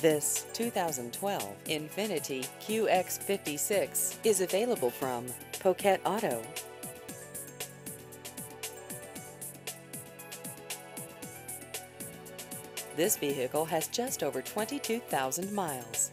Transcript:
This 2012 Infiniti QX56 is available from Poquet Auto. This vehicle has just over 22,000 miles.